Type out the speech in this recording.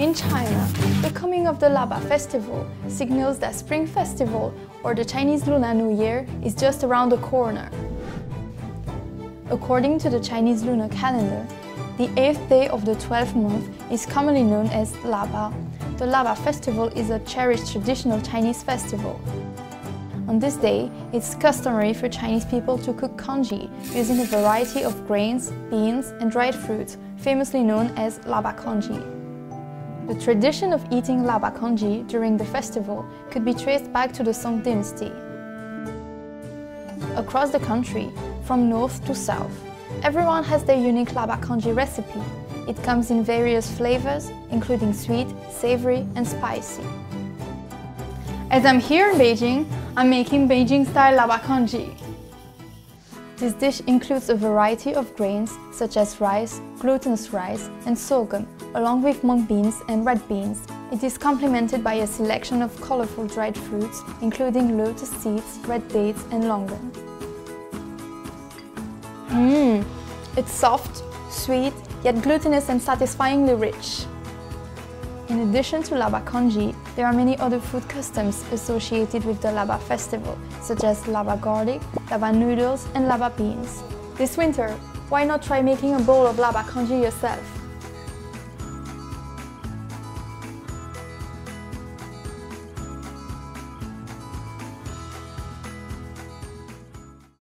In China, the coming of the Laba festival signals that Spring Festival or the Chinese Lunar New Year is just around the corner. According to the Chinese lunar calendar, the eighth day of the 12th month is commonly known as Laba. The Laba festival is a cherished traditional Chinese festival. On this day, it's customary for Chinese people to cook congee using a variety of grains, beans and dried fruits, famously known as laba congee. The tradition of eating laba congee during the festival could be traced back to the Song dynasty. Across the country, from north to south, everyone has their unique laba congee recipe. It comes in various flavors, including sweet, savory and spicy. As I'm here in Beijing, I'm making Beijing-style laba congee. This dish includes a variety of grains such as rice, glutinous rice and sorghum, along with mung beans and red beans. It is complemented by a selection of colorful dried fruits, including lotus seeds, red dates and longan. Mmm, it's soft, sweet, yet glutinous and satisfyingly rich. In addition to Laba congee, there are many other food customs associated with the Laba festival, such as Laba garlic, Laba noodles and Laba beans. This winter, why not try making a bowl of Laba congee yourself?